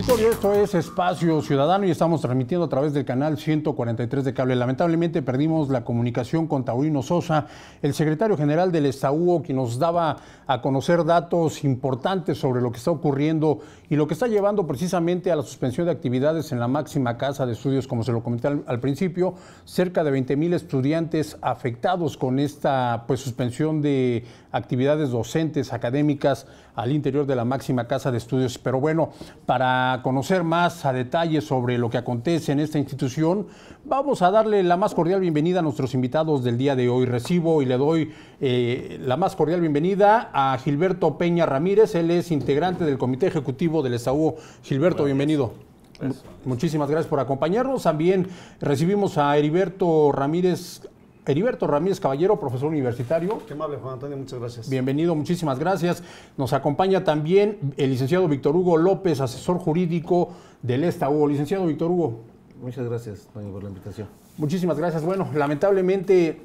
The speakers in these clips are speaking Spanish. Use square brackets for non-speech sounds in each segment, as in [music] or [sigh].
auditorio, esto es Espacio Ciudadano y estamos transmitiendo a través del canal 143 de cable. Lamentablemente perdimos la comunicación con Taurino Sosa, el secretario general del Estaúo, que nos daba a conocer datos importantes sobre lo que está ocurriendo y lo que está llevando precisamente a la suspensión de actividades en la máxima casa de estudios, como se lo comenté al, al principio, cerca de 20 mil estudiantes afectados con esta pues, suspensión de actividades docentes, académicas al interior de la máxima casa de estudios. Pero bueno, para conocer más a detalle sobre lo que acontece en esta institución, vamos a darle la más cordial bienvenida a nuestros invitados del día de hoy. Recibo y le doy eh, la más cordial bienvenida a Gilberto Peña Ramírez. Él es integrante del Comité Ejecutivo del Estaú. Gilberto, bienvenido. Muchísimas gracias por acompañarnos. También recibimos a Heriberto Ramírez Heriberto Ramírez Caballero, profesor universitario. Qué amable, Juan Antonio, muchas gracias. Bienvenido, muchísimas gracias. Nos acompaña también el licenciado Víctor Hugo López, asesor jurídico del ESTA-U. Licenciado Víctor Hugo. Muchas gracias, Toño, por la invitación. Muchísimas gracias. Bueno, lamentablemente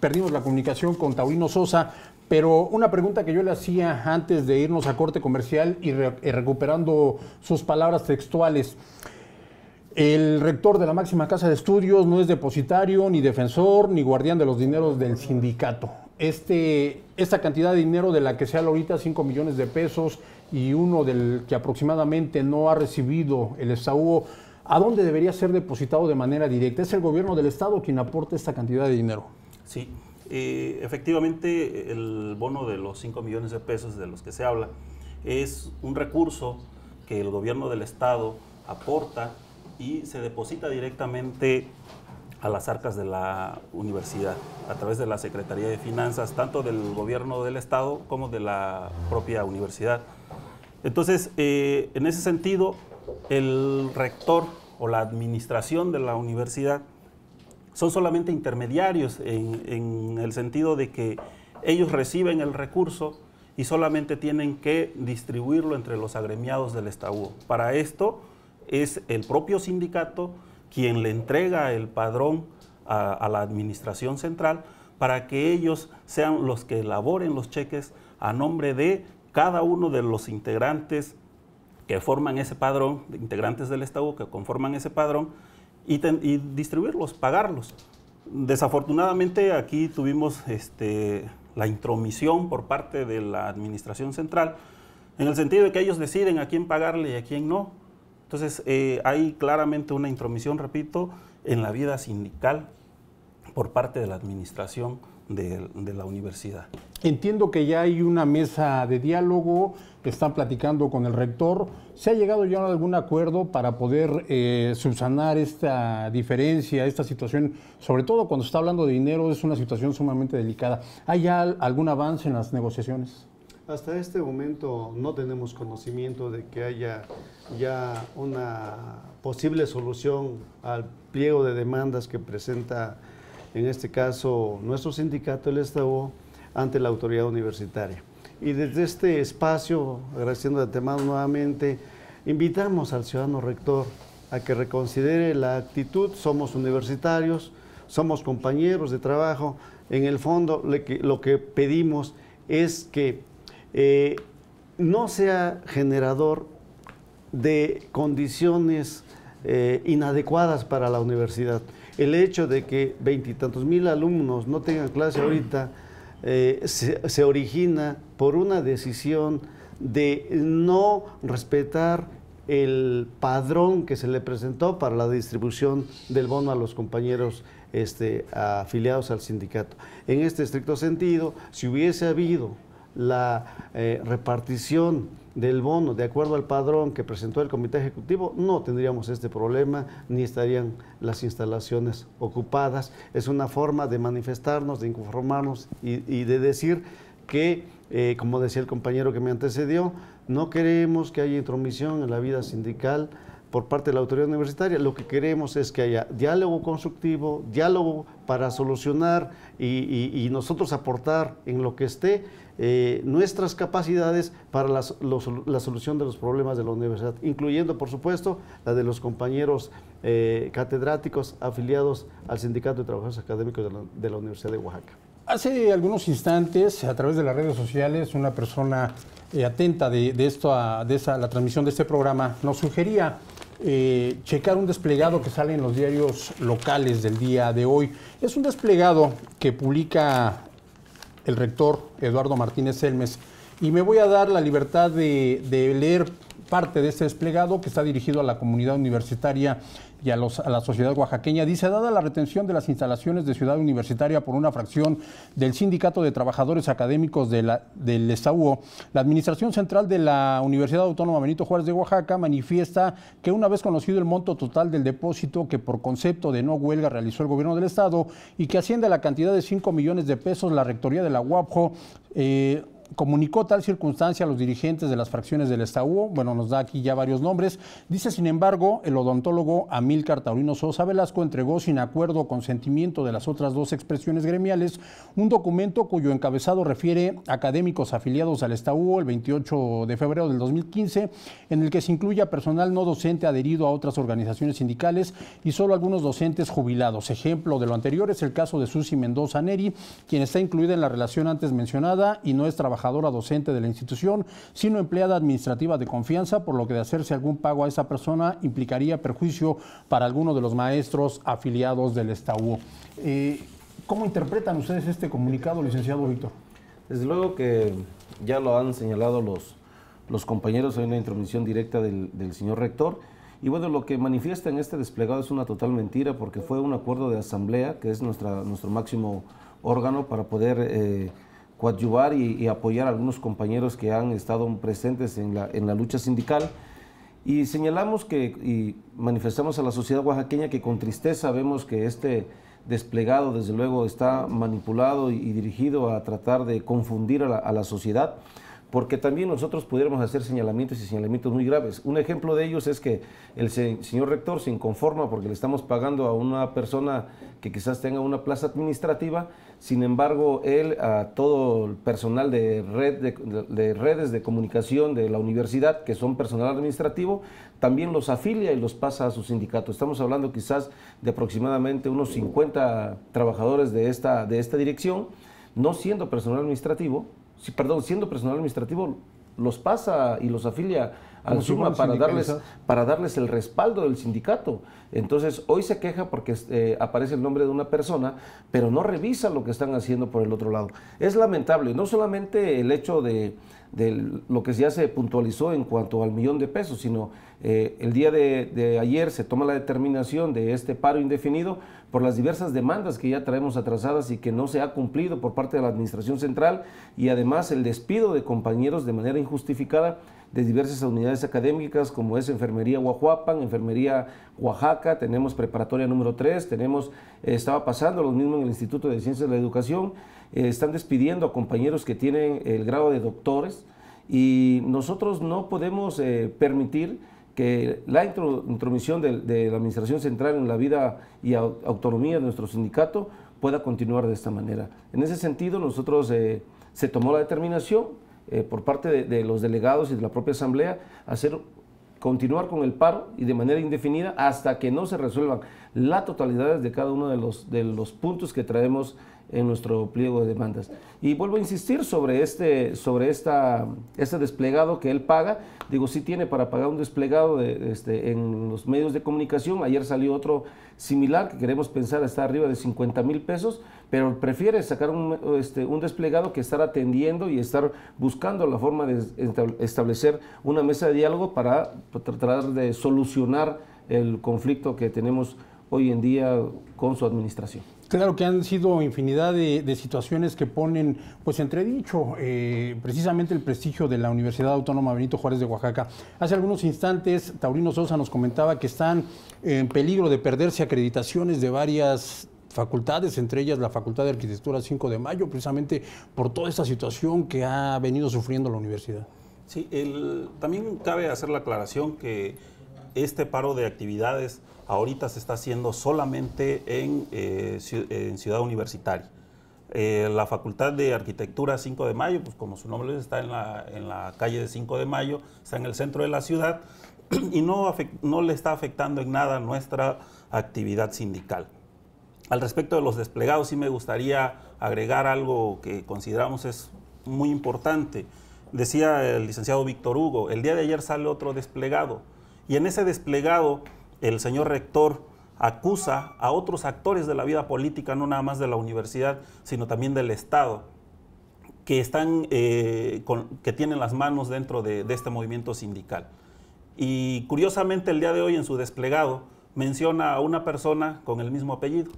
perdimos la comunicación con Taurino Sosa, pero una pregunta que yo le hacía antes de irnos a corte comercial y, re y recuperando sus palabras textuales. El rector de la máxima casa de estudios no es depositario, ni defensor, ni guardián de los dineros del sindicato. Este, esta cantidad de dinero de la que se habla ahorita, 5 millones de pesos, y uno del que aproximadamente no ha recibido el Estado, ¿a dónde debería ser depositado de manera directa? ¿Es el gobierno del Estado quien aporta esta cantidad de dinero? Sí, eh, efectivamente el bono de los 5 millones de pesos de los que se habla es un recurso que el gobierno del Estado aporta y se deposita directamente a las arcas de la universidad a través de la Secretaría de Finanzas, tanto del gobierno del Estado como de la propia universidad. Entonces, eh, en ese sentido, el rector o la administración de la universidad son solamente intermediarios en, en el sentido de que ellos reciben el recurso y solamente tienen que distribuirlo entre los agremiados del Estado. Para esto, es el propio sindicato quien le entrega el padrón a, la administración central para que ellos sean los que elaboren los cheques a nombre de cada uno de los integrantes que forman ese padrón, integrantes del Estado que conforman ese padrón, y, y distribuirlos, pagarlos. Desafortunadamente aquí tuvimos este, la intromisión por parte de la administración central, en el sentido de que ellos deciden a quién pagarle y a quién no. Entonces, eh, hay claramente una intromisión, repito, en la vida sindical por parte de la administración de, la universidad. Entiendo que ya hay una mesa de diálogo, están platicando con el rector. ¿Se ha llegado ya a algún acuerdo para poder eh, subsanar esta diferencia, esta situación? Sobre todo cuando se está hablando de dinero, es una situación sumamente delicada. ¿Hay algún avance en las negociaciones? Hasta este momento no tenemos conocimiento de que haya ya una posible solución al pliego de demandas que presenta, en este caso, nuestro sindicato, el Estado, ante la autoridad universitaria. Y desde este espacio, agradeciendo de antemano nuevamente, invitamos al ciudadano rector a que reconsidere la actitud, somos universitarios, somos compañeros de trabajo, en el fondo lo que pedimos es que eh, no sea generador de condiciones eh, inadecuadas para la universidad. El hecho de que veintitantos mil alumnos no tengan clase ahorita eh, se, se, origina por una decisión de no respetar el padrón que se le presentó para la distribución del bono a los compañeros este, afiliados al sindicato. En este estricto sentido, si hubiese habido la eh, repartición del bono de acuerdo al padrón que presentó el Comité Ejecutivo, no tendríamos este problema ni estarían las instalaciones ocupadas. Es una forma de manifestarnos, de informarnos y, y de decir que, eh, como decía el compañero que me antecedió, no queremos que haya intromisión en la vida sindical por parte de la autoridad universitaria. Lo que queremos es que haya diálogo constructivo, diálogo para solucionar y, nosotros aportar en lo que esté eh, nuestras capacidades para los, la solución de los problemas de la universidad, incluyendo, por supuesto, la de los compañeros eh, catedráticos afiliados al Sindicato de Trabajadores Académicos de la, la Universidad de Oaxaca. Hace algunos instantes, a través de las redes sociales, una persona eh, atenta de, esto, de esa, la transmisión de este programa, nos sugería eh, checar un desplegado que sale en los diarios locales del día de hoy. Es un desplegado que publica el rector Eduardo Martínez Elmes y me voy a dar la libertad de leer parte de este desplegado que está dirigido a la comunidad universitaria y a, la sociedad oaxaqueña. Dice, dada la retención de las instalaciones de Ciudad Universitaria por una fracción del Sindicato de Trabajadores Académicos de la, del ESAUO, la Administración Central de la Universidad Autónoma Benito Juárez de Oaxaca manifiesta que una vez conocido el monto total del depósito que por concepto de no huelga realizó el gobierno del Estado y que asciende a la cantidad de 5 millones de pesos, la Rectoría de la UAPJO eh, comunicó tal circunstancia a los dirigentes de las fracciones del Estado, bueno, nos da aquí ya varios nombres. Dice, sin embargo, el odontólogo Amílcar Taurino Sosa Velasco entregó sin acuerdo o consentimiento de las otras dos expresiones gremiales un documento cuyo encabezado refiere académicos afiliados al Estado el 28 de febrero del 2015, en el que se incluye a personal no docente adherido a otras organizaciones sindicales y solo algunos docentes jubilados. Ejemplo de lo anterior es el caso de Susi Mendoza Neri, quien está incluida en la relación antes mencionada y no es trabajadora trabajadora docente de la institución, sino empleada administrativa de confianza, por lo que de hacerse algún pago a esa persona implicaría perjuicio para alguno de los maestros afiliados del Estado. Eh, ¿Cómo interpretan ustedes este comunicado, licenciado Víctor? Desde luego que ya lo han señalado los, los compañeros, hay una intromisión directa del, señor rector. Y bueno, lo que manifiesta en este desplegado es una total mentira porque fue un acuerdo de asamblea, que es nuestra, nuestro máximo órgano para poder eh, coadyuvar y, apoyar a algunos compañeros que han estado presentes en la, en la lucha sindical. Y señalamos que y manifestamos a la sociedad oaxaqueña que con tristeza vemos que este desplegado, desde luego, está manipulado y, dirigido a tratar de confundir a la, a la sociedad porque también nosotros pudiéramos hacer señalamientos y señalamientos muy graves. Un ejemplo de ellos es que el señor rector se inconforma porque le estamos pagando a una persona que quizás tenga una plaza administrativa, sin embargo, él a todo el personal de, red de, redes de comunicación de la universidad, que son personal administrativo, también los afilia y los pasa a su sindicato. Estamos hablando quizás de aproximadamente unos 50 trabajadores de esta, de esta dirección, no siendo personal administrativo, perdón, siendo personal administrativo, los pasa y los afilia al SUMA para darles, para darles el respaldo del sindicato. Entonces, hoy se queja porque eh, aparece el nombre de una persona, pero no revisa lo que están haciendo por el otro lado. Es lamentable, no solamente el hecho de, de lo que ya se puntualizó en cuanto al millón de pesos, sino eh, el día de, ayer se toma la determinación de este paro indefinido por las diversas demandas que ya traemos atrasadas y que no se ha cumplido por parte de la Administración Central y además el despido de compañeros de manera injustificada de diversas unidades académicas como es Enfermería Guajuapan, Enfermería Oaxaca, tenemos preparatoria número 3, tenemos, eh, estaba pasando lo mismo en el Instituto de Ciencias de la Educación, eh, están despidiendo a compañeros que tienen el grado de doctores y nosotros no podemos eh, permitir que la intromisión de, la Administración Central en la vida y autonomía de nuestro sindicato pueda continuar de esta manera. En ese sentido, nosotros se tomó la determinación eh, por parte de, los delegados y de la propia Asamblea hacer continuar con el paro y de manera indefinida hasta que no se resuelvan la totalidad de cada uno de los, de los puntos que traemos en nuestro pliego de demandas. Y vuelvo a insistir sobre este, sobre esta, este desplegado que él paga. Digo, sí tiene para pagar un desplegado de, este, en los medios de comunicación. Ayer salió otro similar que queremos pensar está arriba de 50 mil pesos, pero prefiere sacar un, este, un desplegado que estar atendiendo y estar buscando la forma de establecer una mesa de diálogo para tratar de solucionar el conflicto que tenemos hoy en día con su administración. Claro que han sido infinidad de, situaciones que ponen pues entredicho eh, precisamente el prestigio de la Universidad Autónoma Benito Juárez de Oaxaca. Hace algunos instantes Taurino Sosa nos comentaba que están en peligro de perderse acreditaciones de varias facultades, entre ellas la Facultad de Arquitectura 5 de Mayo, precisamente por toda esta situación que ha venido sufriendo la universidad. Sí, también cabe hacer la aclaración que este paro de actividades ahorita se está haciendo solamente en, eh, Ciudad Universitaria. Eh, la Facultad de Arquitectura 5 de Mayo, pues como su nombre está en la, calle de 5 de Mayo, está en el centro de la ciudad [clears throat] y no le está afectando en nada nuestra actividad sindical. Al respecto de los desplegados, sí me gustaría agregar algo que consideramos es muy importante. decía el licenciado Víctor Hugo, el día de ayer sale otro desplegado y en ese desplegado el señor rector acusa a otros actores de la vida política, no nada más de la universidad, sino también del Estado, que, están, eh, que tienen las manos dentro de, de, este movimiento sindical. Y curiosamente el día de hoy en su desplegado menciona a una persona con el mismo apellido,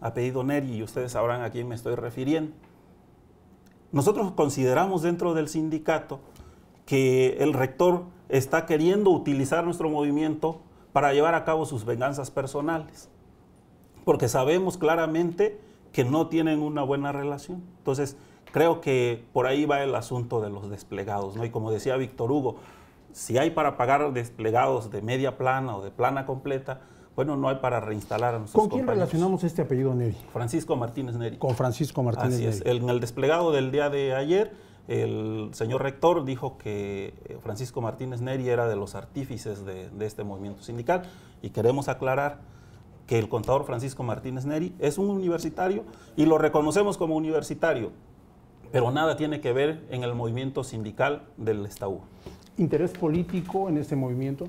apellido Neri, y ustedes sabrán a quién me estoy refiriendo. Nosotros consideramos dentro del sindicato que el rector está queriendo utilizar nuestro movimiento para llevar a cabo sus venganzas personales, porque sabemos claramente que no tienen una buena relación. Entonces, creo que por ahí va el asunto de los desplegados, ¿no? Y como decía Víctor Hugo, si hay para pagar desplegados de media plana o de plana completa, bueno, no hay para reinstalar a nuestros ¿Con quién relacionamos este apellido Neri? Francisco Martínez Neri. Con Francisco Martínez Así es. En el desplegado del día de ayer, el señor rector dijo que eh, Francisco Martínez Neri era de los artífices de, de, este movimiento sindical y queremos aclarar que el contador Francisco Martínez Neri es un universitario y lo reconocemos como universitario, pero nada tiene que ver en el movimiento sindical del Estado. ¿Interés político en este movimiento?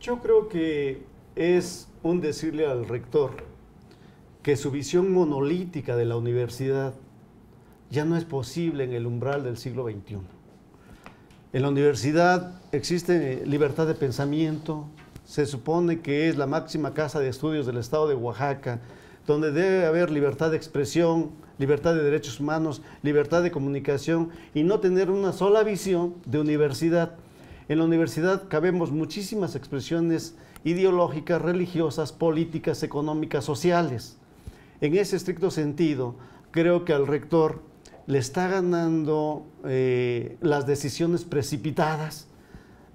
Yo creo que es un decirle al rector que su visión monolítica de la universidad ya no es posible en el umbral del siglo XXI. En la universidad existe libertad de pensamiento, se supone que es la máxima casa de estudios del estado de Oaxaca, donde debe haber libertad de expresión, libertad de derechos humanos, libertad de comunicación y no tener una sola visión de universidad. En la universidad cabemos muchísimas expresiones ideológicas, religiosas, políticas, económicas, sociales. En ese estricto sentido, creo que al rector le está ganando eh, las decisiones precipitadas,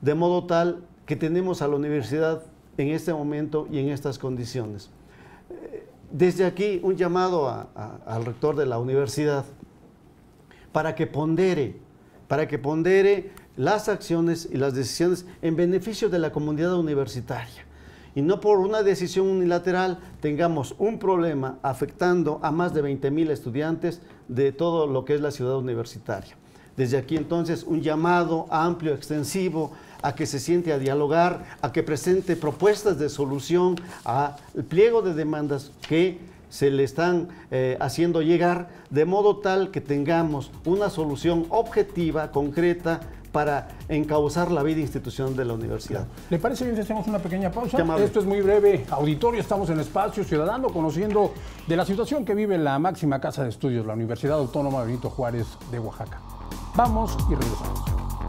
de modo tal que tenemos a la universidad en este momento y en estas condiciones. Eh, desde aquí un llamado al rector de la universidad para que pondere, para que pondere las acciones y las decisiones en beneficio de la comunidad universitaria y no por una decisión unilateral tengamos un problema afectando a más de 20 mil estudiantes de todo lo que es la ciudad universitaria. Desde aquí entonces un llamado amplio, extensivo, a que se siente a dialogar, a que presente propuestas de solución al pliego de demandas que se le están eh, haciendo llegar, de modo tal que tengamos una solución objetiva, concreta, para encauzar la vida institucional de la universidad. ¿Le parece bien si hacemos una pequeña pausa? Esto es muy breve. Auditorio, estamos en Espacio Ciudadano conociendo de la situación que vive la máxima casa de estudios, la Universidad Autónoma Benito Juárez de Oaxaca. Vamos y regresamos.